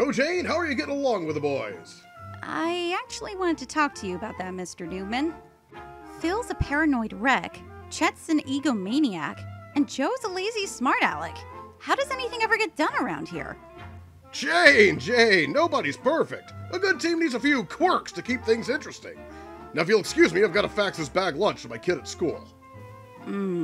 So, Jane, how are you getting along with the boys? I actually wanted to talk to you about that, Mr. Noobman. Phil's a paranoid wreck, Chet's an egomaniac, and Joe's a lazy smart aleck. How does anything ever get done around here? Jane, Jane, nobody's perfect. A good team needs a few quirks to keep things interesting. Now, if you'll excuse me, I've got to fax this bag lunch to my kid at school. Hmm.